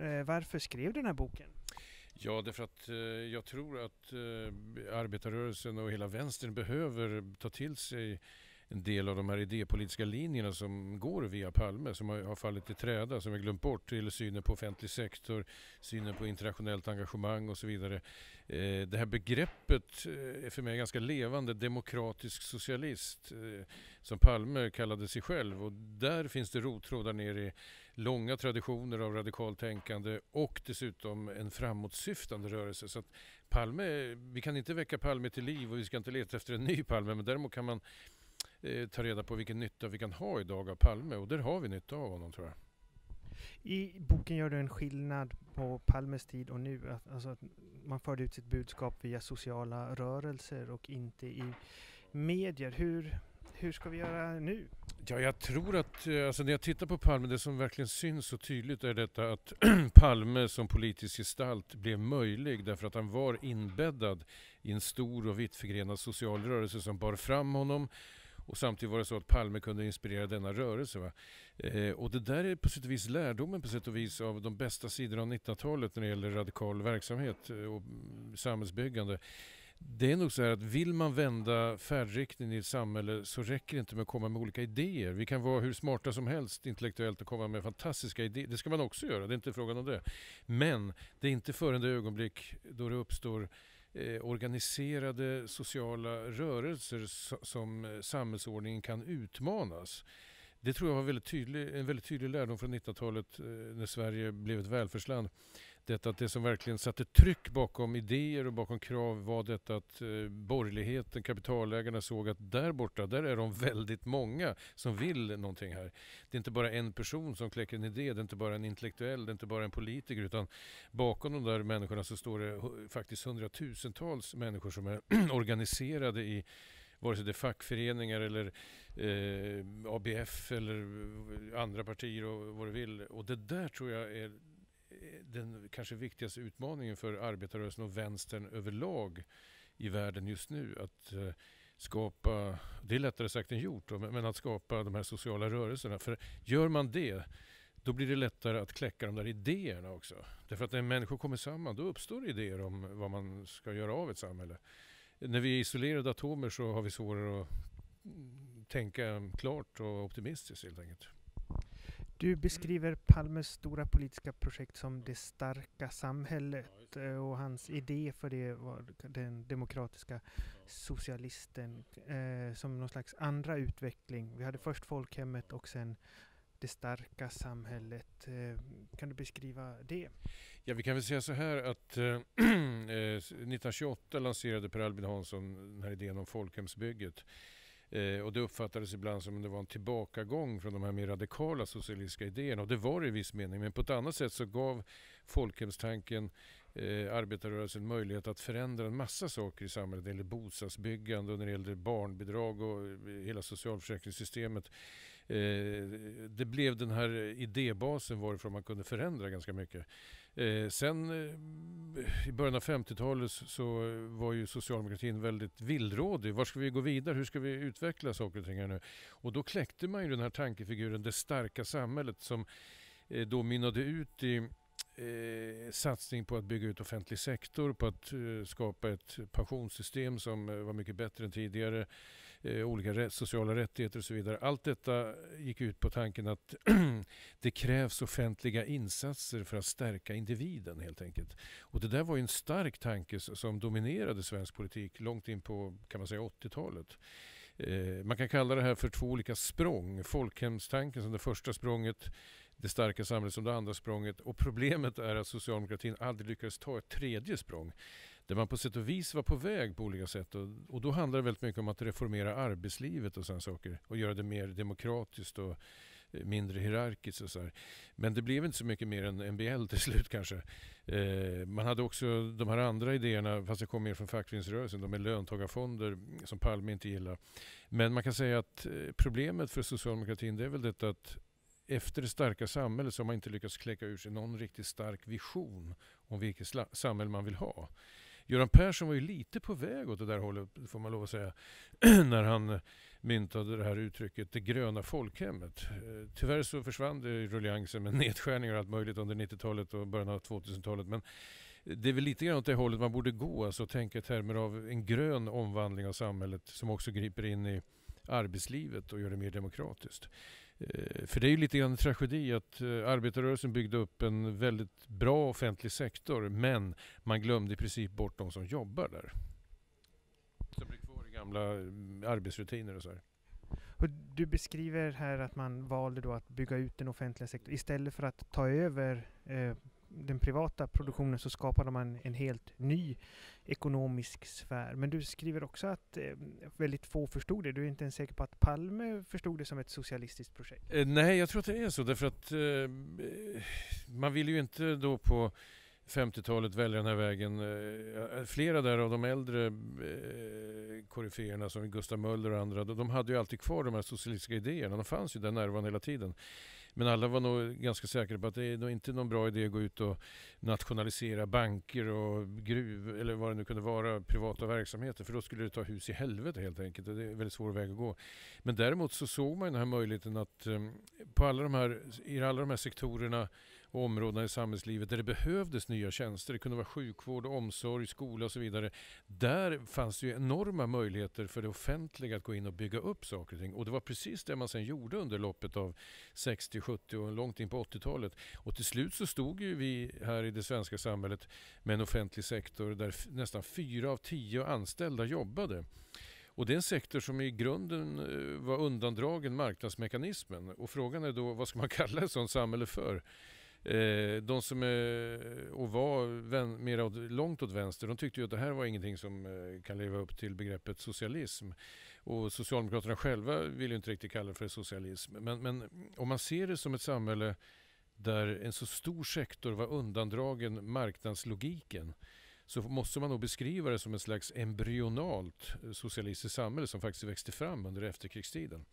Eh, varför skrev du den här boken? Ja, därför att eh, jag tror att eh, arbetarrörelsen och hela vänstern behöver ta till sig en del av de här idépolitiska linjerna som går via Palme, som har, har fallit i träda, som vi glömt bort. till synen på offentlig sektor, synen på internationellt engagemang och så vidare. Eh, det här begreppet eh, är för mig ganska levande, demokratisk socialist, eh, som Palme kallade sig själv. Och där finns det rottrådar ner i långa traditioner av radikalt tänkande och dessutom en framåtsyftande rörelse. Så att Palme, vi kan inte väcka Palme till liv och vi ska inte leta efter en ny Palme, men däremot kan man eh, ta reda på vilken nytta vi kan ha idag av Palme och där har vi nytta av honom tror jag. I boken gör du en skillnad på Palmes tid och nu. Alltså att man förde ut sitt budskap via sociala rörelser och inte i medier. Hur, hur ska vi göra nu? Ja, jag tror att, eh, alltså när jag tittar på Palme, det som verkligen syns så tydligt är detta att Palme som politisk gestalt blev möjlig därför att han var inbäddad i en stor och vitt förgrenad social rörelse som bar fram honom och samtidigt var det så att Palme kunde inspirera denna rörelse. Eh, och det där är på sätt och vis lärdomen på sätt och vis av de bästa sidorna av 1900-talet när det gäller radikal verksamhet eh, och mm, samhällsbyggande. Det är nog så här att vill man vända färdriktningen i ett samhälle så räcker det inte med att komma med olika idéer. Vi kan vara hur smarta som helst intellektuellt och komma med fantastiska idéer. Det ska man också göra, det är inte frågan om det. Men det är inte förrän det ögonblick då det uppstår eh, organiserade sociala rörelser som eh, samhällsordningen kan utmanas. Det tror jag var väldigt tydlig, en väldigt tydlig lärdom från 90-talet eh, när Sverige blev ett välfärdsland. Detta att det som verkligen satte tryck bakom idéer och bakom krav var detta att eh, borgerligheten, kapitalägarna såg att där borta, där är de väldigt många som vill någonting här. Det är inte bara en person som kläcker en idé, det är inte bara en intellektuell, det är inte bara en politiker utan bakom de där människorna så står det faktiskt hundratusentals människor som är organiserade i vare sig det är fackföreningar eller eh, ABF eller andra partier och vad du vill. Och det där tror jag är Eh, den kanske viktigaste utmaningen för arbetarrörelsen och vänstern överlag i världen just nu. Att eh, skapa, det är lättare sagt än gjort, men att skapa de här sociala rörelserna. För gör man det, då blir det lättare att kläcka de där idéerna också. Därför att när människor kommer samman, då uppstår idéer om vad man ska göra av ett samhälle. När vi är isolerade atomer så har vi svårare att mm, tänka klart och optimistiskt helt enkelt. Du beskriver Palmes stora politiska projekt som det starka samhället eh, och hans idé för det var den demokratiska socialisten eh, som någon slags andra utveckling. Vi hade först folkhemmet och sen det starka samhället. Eh, kan du beskriva det? Ja, vi kan väl säga så här att eh, 1928 eh, lanserade Per Albin Hansson den här idén om folkhemsbygget. Eh, och det uppfattades ibland som om det var en tillbakagång från de här mer radikala socialistiska idéerna. Och det var det i viss mening. Men på ett annat sätt så gav folkhemstanken eh, arbetarrörelsen möjlighet att förändra en massa saker i samhället. När det gäller bostadsbyggande och när det gäller barnbidrag och eh, hela socialförsäkringssystemet. Eh, det blev den här idébasen varifrån man kunde förändra ganska mycket. Eh, sen eh, i början av 50-talet så var ju socialdemokratin väldigt villrådig. Var ska vi gå vidare? Hur ska vi utveckla saker och ting här nu? Och då kläckte man ju den här tankefiguren det starka samhället som eh, då mynnade ut i eh, satsning på att bygga ut offentlig sektor, på att eh, skapa ett pensionssystem som eh, var mycket bättre än tidigare Eh, olika sociala rättigheter och så vidare. Allt detta gick ut på tanken att det krävs offentliga insatser för att stärka individen helt enkelt. Och det där var en stark tanke som dominerade svensk politik långt in på kan man säga 80-talet. Eh, man kan kalla det här för två olika språng. Folkhemstanken som det första språnget, det starka samhället som det andra språnget. Och problemet är att socialdemokratin aldrig lyckades ta ett tredje språng där man på sätt och vis var på väg på olika sätt. Och, och då handlar det väldigt mycket om att reformera arbetslivet och sådana saker och göra det mer demokratiskt och eh, mindre hierarkiskt. Och så här. Men det blev inte så mycket mer än MBL till slut kanske. Eh, man hade också de här andra idéerna, fast det kom mer från fackföreningsrörelsen, de med löntagarfonder som Palme inte gillar. Men man kan säga att eh, problemet för socialdemokratin det är väl detta att efter det starka samhället så har man inte lyckats kläcka ur sig någon riktigt stark vision om vilket samhälle man vill ha. Göran Persson var ju lite på väg åt det där hållet, får man lov att säga, när han myntade det här uttrycket det gröna folkhemmet. Eh, tyvärr så försvann det i ruljangsen med nedskärningar och allt möjligt under 90-talet och början av 2000-talet. Men det är väl lite grann åt det hållet man borde gå, alltså tänka i termer av en grön omvandling av samhället som också griper in i arbetslivet och gör det mer demokratiskt. Eh, för det är ju lite grann en tragedi att eh, arbetarrörelsen byggde upp en väldigt bra offentlig sektor men man glömde i princip bort de som jobbar där. Som blir kvar i gamla mm, arbetsrutiner och så här. Och du beskriver här att man valde då att bygga ut den offentliga sektorn istället för att ta över eh, den privata produktionen så skapade man en helt ny ekonomisk sfär. Men du skriver också att eh, väldigt få förstod det. Du är inte ens säker på att Palme förstod det som ett socialistiskt projekt? Eh, nej, jag tror att det är så. Därför att eh, man vill ju inte då på 50-talet välja den här vägen. Eh, flera där av de äldre eh, koryféerna som Gustav Möller och andra, de hade ju alltid kvar de här socialistiska idéerna. De fanns ju där närvarande hela tiden. Men alla var nog ganska säkra på att det är nog inte någon bra idé att gå ut och nationalisera banker och gruv eller vad det nu kunde vara, privata verksamheter. För då skulle det ta hus i helvete helt enkelt. Det är en väldigt svår väg att gå. Men däremot så såg man den här möjligheten att um, på alla de här, i alla de här sektorerna och områdena i samhällslivet där det behövdes nya tjänster. Det kunde vara sjukvård, omsorg, skola och så vidare. Där fanns det ju enorma möjligheter för det offentliga att gå in och bygga upp saker och ting. Och det var precis det man sen gjorde under loppet av 60, 70 och långt in på 80-talet. Och till slut så stod ju vi här i det svenska samhället med en offentlig sektor där nästan fyra av tio anställda jobbade. Och det är en sektor som i grunden eh, var undandragen marknadsmekanismen. Och frågan är då vad ska man kalla ett sådant samhälle för? Eh, de som är, och var vän, mer åt, långt åt vänster, de tyckte ju att det här var ingenting som eh, kan leva upp till begreppet socialism. Och Socialdemokraterna själva vill ju inte riktigt kalla det för socialism. Men, men om man ser det som ett samhälle där en så stor sektor var undandragen marknadslogiken så måste man nog beskriva det som ett slags embryonalt eh, socialistiskt samhälle som faktiskt växte fram under efterkrigstiden.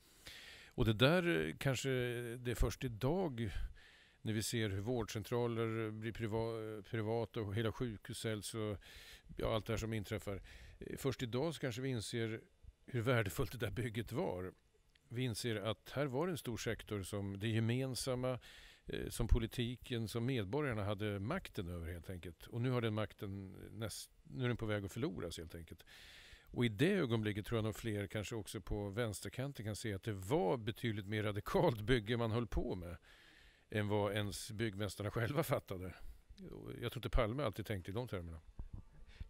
Och det där eh, kanske det är först idag när vi ser hur vårdcentraler blir priva, privata och hela sjukhus säljs och ja, allt det här som inträffar. Eh, först idag så kanske vi inser hur värdefullt det där bygget var. Vi inser att här var en stor sektor som det gemensamma, eh, som politiken, som medborgarna hade makten över helt enkelt. Och nu har den makten näst, nu är den på väg att förloras helt enkelt. Och i det ögonblicket tror jag nog fler, kanske också på vänsterkanten, kan se att det var betydligt mer radikalt bygge man höll på med än vad ens byggmästarna själva fattade. Jag tror inte Palme alltid tänkte i de termerna.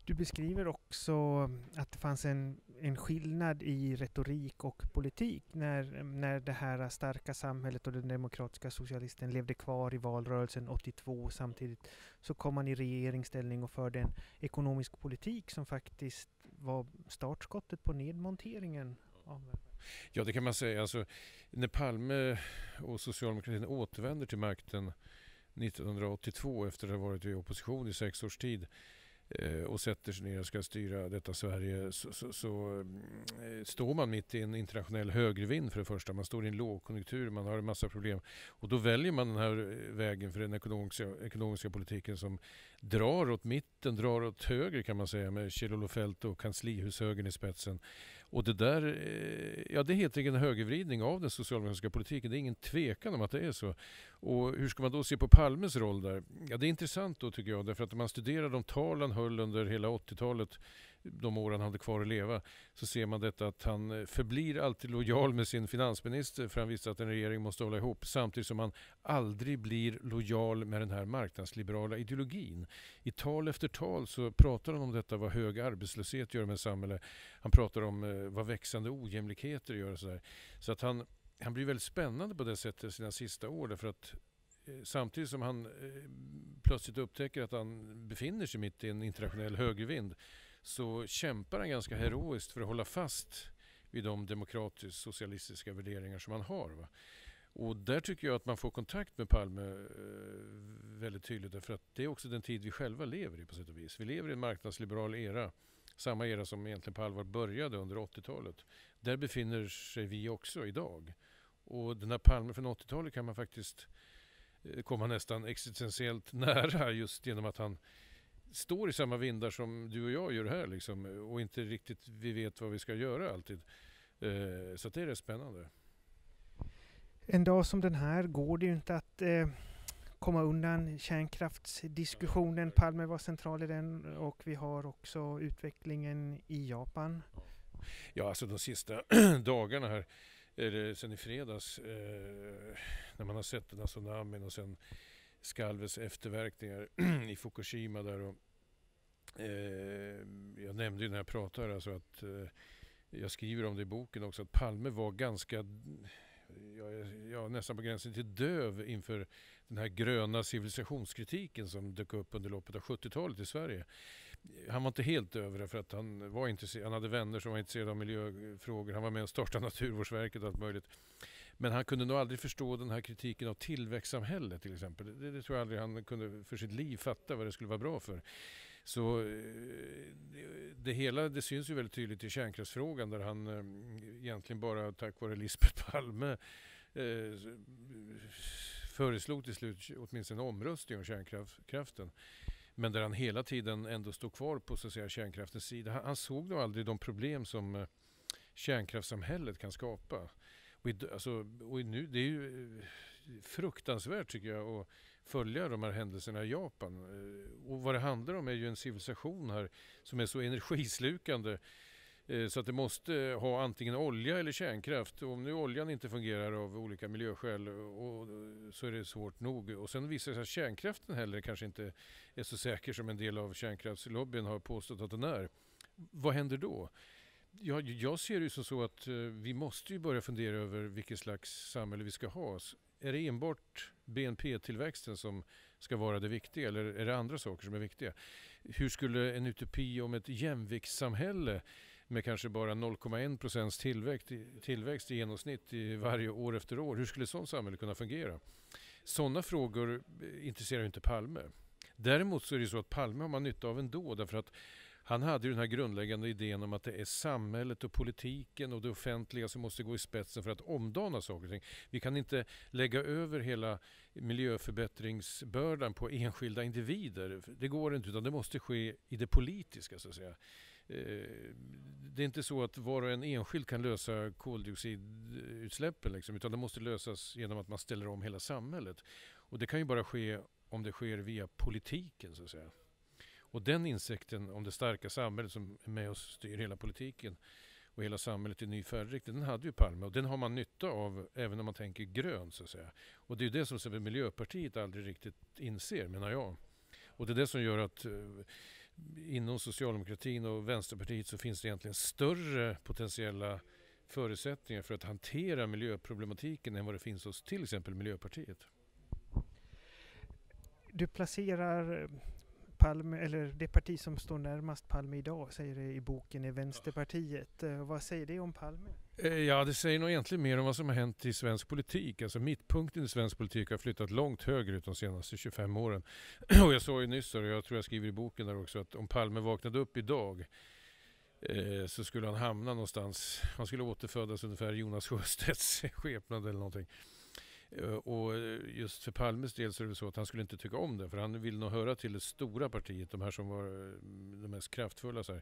Du beskriver också att det fanns en, en skillnad i retorik och politik när, när det här starka samhället och den demokratiska socialisten levde kvar i valrörelsen 82. Samtidigt så kom man i regeringsställning och förde en ekonomisk politik som faktiskt var startskottet på nedmonteringen av Ja, det kan man säga. Alltså, när Palme och socialdemokratin återvänder till makten 1982 efter att ha varit i opposition i sex års tid eh, och sätter sig ner och ska styra detta Sverige så, så, så mm, eh, står man mitt i en internationell högervind för det första. Man står i en lågkonjunktur, man har en massa problem. Och då väljer man den här eh, vägen för den ekonomiska, ekonomiska politiken som drar åt mitten, drar åt höger kan man säga med Kjell-Olof Feldt och kanslihushögern i spetsen. Och det där, eh, ja det är helt enkelt en högervridning av den socialdemokratiska politiken. Det är ingen tvekan om att det är så. Och hur ska man då se på Palmes roll där? Ja det är intressant då tycker jag, därför att om man studerar de tal han höll under hela 80-talet de år han hade kvar att leva så ser man detta att han eh, förblir alltid lojal med sin finansminister för han visste att en regering måste hålla ihop samtidigt som han aldrig blir lojal med den här marknadsliberala ideologin. I tal efter tal så pratar han om detta vad hög arbetslöshet gör med samhället. Han pratar om eh, vad växande ojämlikheter gör och sådär. Så att han, han blir väldigt spännande på det sättet sina sista år därför att eh, samtidigt som han plötsligt upptäcker att han befinner sig mitt i en internationell högervind så kämpar han ganska heroiskt för att hålla fast vid de demokratiskt socialistiska värderingar som han har. Va? Och där tycker jag att man får kontakt med Palme eh, väldigt tydligt därför att det är också den tid vi själva lever i på sätt och vis. Vi lever i en marknadsliberal era. Samma era som egentligen på allvar började under 80-talet. Där befinner sig vi också idag. Och den här Palme från 80-talet kan man faktiskt eh, komma nästan existentiellt nära just genom att han står i samma vindar som du och jag gör här liksom, och inte riktigt vi vet vad vi ska göra alltid. Eh, så det är rätt spännande. En dag som den här går det ju inte att eh, komma undan kärnkraftsdiskussionen. Palme var central i den och vi har också utvecklingen i Japan. Ja, alltså de sista dagarna här, eller sen i fredags, eh, när man har sett den här tsunamin och sen skalvets efterverkningar i Fukushima där. Och, Eh, jag nämnde ju när jag pratade alltså att eh, jag skriver om det i boken också, att Palme var ganska jag är, jag är nästan på gränsen till döv inför den här gröna civilisationskritiken som dök upp under loppet av 70-talet i Sverige. Han var inte helt döv, för att han, var intresserad, han hade vänner som var intresserade av miljöfrågor. Han var med och startade Naturvårdsverket och allt möjligt. Men han kunde nog aldrig förstå den här kritiken av tillväxtsamhället till exempel. Det, det tror jag aldrig han kunde för sitt liv fatta vad det skulle vara bra för. Så eh, det hela det syns ju väldigt tydligt i kärnkraftsfrågan där han eh, egentligen bara tack vare Lisbeth Palme eh, föreslog till slut åtminstone en omröstning om kärnkraften. Men där han hela tiden ändå stod kvar på så att säga, kärnkraftens sida. Han, han såg nog aldrig de problem som eh, kärnkraftssamhället kan skapa. Och, i, alltså, och nu, det är ju fruktansvärt tycker jag Och, följa de här händelserna i Japan. Eh, och vad det handlar om är ju en civilisation här som är så energislukande eh, så att det måste ha antingen olja eller kärnkraft. Och om nu oljan inte fungerar av olika miljöskäl och, så är det svårt nog. Och sen visar det sig att kärnkraften heller kanske inte är så säker som en del av kärnkraftslobbyn har påstått att den är. Vad händer då? Jag, jag ser det som så att eh, vi måste ju börja fundera över vilket slags samhälle vi ska ha. Är det enbart BNP-tillväxten som ska vara det viktiga eller är det andra saker som är viktiga? Hur skulle en utopi om ett jämviktssamhälle med kanske bara 0,1 procents tillväxt, tillväxt i genomsnitt i varje år efter år, hur skulle ett sådant samhälle kunna fungera? Sådana frågor intresserar ju inte Palme. Däremot så är det så att Palme har man nytta av ändå därför att han hade ju den här grundläggande idén om att det är samhället och politiken och det offentliga som måste gå i spetsen för att omdana saker och ting. Vi kan inte lägga över hela miljöförbättringsbördan på enskilda individer. Det går inte, utan det måste ske i det politiska så att säga. Eh, det är inte så att var och en enskild kan lösa koldioxidutsläppen liksom, utan det måste lösas genom att man ställer om hela samhället. Och det kan ju bara ske om det sker via politiken så att säga. Och den insikten om det starka samhället som är med och styr hela politiken och hela samhället i ny färdriktning, den hade ju Palme och den har man nytta av även om man tänker grönt så att säga. Och det är ju det som Miljöpartiet aldrig riktigt inser menar jag. Och det är det som gör att uh, inom socialdemokratin och Vänsterpartiet så finns det egentligen större potentiella förutsättningar för att hantera miljöproblematiken än vad det finns hos till exempel Miljöpartiet. Du placerar Palme, eller det parti som står närmast Palme idag, säger det i boken, är Vänsterpartiet. Eh, vad säger det om Palme? Eh, ja, det säger nog egentligen mer om vad som har hänt i svensk politik. Alltså mittpunkten i svensk politik har flyttat långt högerut de senaste 25 åren. och jag sa ju nyss, och jag tror jag skriver i boken där också, att om Palme vaknade upp idag eh, så skulle han hamna någonstans, han skulle återfödas ungefär Jonas Sjöstedts skepnad eller någonting. Eh, och just för Palmes del så är det så att han skulle inte tycka om det. För han vill nog höra till det stora partiet, de här som var mm, de mest kraftfulla. Så, här.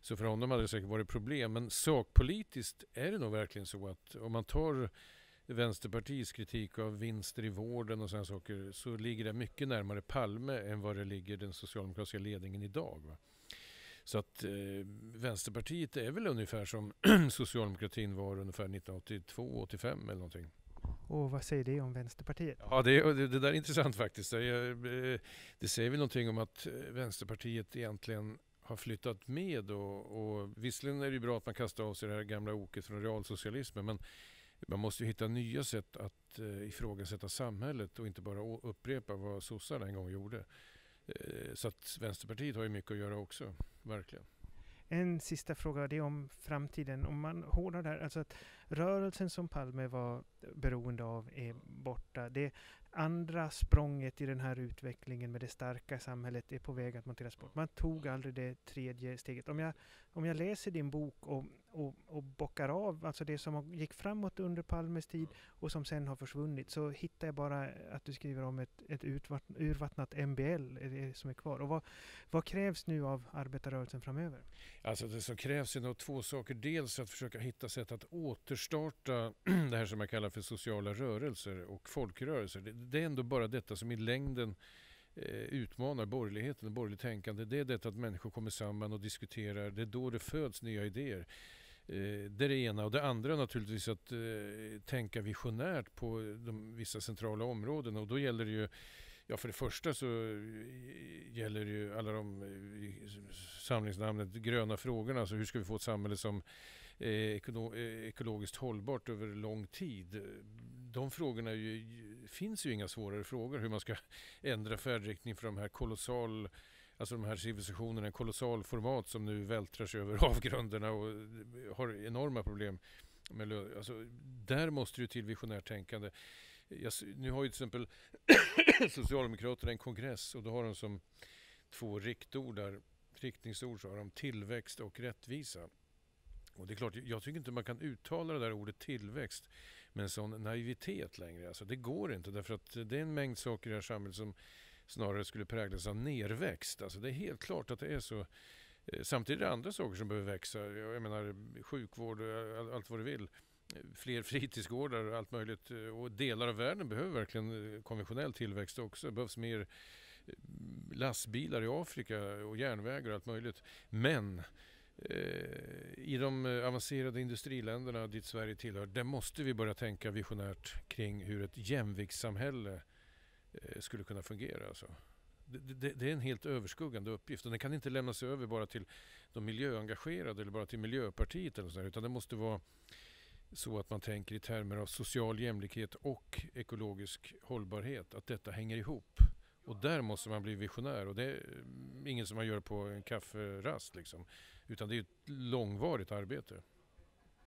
så för honom hade det säkert varit problem. Men sakpolitiskt är det nog verkligen så att om man tar Vänsterpartiets kritik av vinster i vården och sådana saker så ligger det mycket närmare Palme än vad det ligger den socialdemokratiska ledningen idag. Va? Så att eh, Vänsterpartiet är väl ungefär som socialdemokratin var ungefär 1982-85 eller någonting. Och vad säger det om Vänsterpartiet? Ja, det, det, det där är intressant faktiskt. Det, eh, det säger väl någonting om att eh, Vänsterpartiet egentligen har flyttat med och, och visserligen är det bra att man kastar av sig det här gamla oket från realsocialismen men man måste ju hitta nya sätt att eh, ifrågasätta samhället och inte bara upprepa vad sossarna en gång gjorde. Så att Vänsterpartiet har ju mycket att göra också, verkligen. En sista fråga, det är om framtiden. Om man hårdar där, alltså att rörelsen som Palme var beroende av är borta. Det andra språnget i den här utvecklingen med det starka samhället är på väg att monteras bort. Man tog aldrig det tredje steget. Om jag, om jag läser din bok och, och, och bockar av, alltså det som gick framåt under Palmes tid och som sen har försvunnit, så hittar jag bara att du skriver om ett, ett utvattnat, urvattnat MBL är eh, det eh, som är kvar. Och vad, vad krävs nu av arbetarrörelsen framöver? Alltså det som krävs är nog två saker. Dels att försöka hitta sätt att återstarta det här som jag kallar för sociala rörelser och folkrörelser. Det, det är ändå bara detta som i längden eh, utmanar borgerligheten och borgerligt tänkande. Det är detta att människor kommer samman och diskuterar. Det är då det föds nya idéer. Eh, det är det ena. Och det andra är naturligtvis att eh, tänka visionärt på de, vissa centrala områden. Och då gäller det ju Ja, för det första så eh, gäller det ju alla de eh, samlingsnamnet gröna frågorna. Alltså hur ska vi få ett samhälle som är ekologiskt hållbart över lång tid? De frågorna ju, finns ju inga svårare frågor. Hur man ska ändra färdriktning för de här kolossal Alltså de här civilisationerna, i kolossal format som nu vältrar sig över avgrunderna och eh, har enorma problem. Med, alltså, där måste det till visionärt tänkande. Jag, nu har ju till exempel Socialdemokraterna en kongress och då har de som två riktord där, riktningsord så har de tillväxt och rättvisa. Och det är klart, jag tycker inte man kan uttala det där ordet tillväxt med en sån naivitet längre. Alltså det går inte därför att eh, det är en mängd saker i det här samhället som snarare skulle präglas av nerväxt. Alltså det är helt klart att det är så. Eh, samtidigt är det andra saker som behöver växa. Jag menar sjukvård och allt vad du vill. Eh, fler fritidsgårdar och allt möjligt. Eh, och delar av världen behöver verkligen konventionell tillväxt också. Det behövs mer lastbilar i Afrika och järnvägar och allt möjligt. Men i de avancerade industriländerna dit Sverige tillhör, där måste vi börja tänka visionärt kring hur ett jämviktssamhälle skulle kunna fungera. Alltså. Det, det, det, är en helt överskuggande uppgift och den kan inte lämnas över bara till de miljöengagerade eller bara till Miljöpartiet eller så utan det måste vara så att man tänker i termer av social jämlikhet och ekologisk hållbarhet, att detta hänger ihop. Och där måste man bli visionär och det är ingen som man gör på en kafferast liksom. Utan det är ett långvarigt arbete.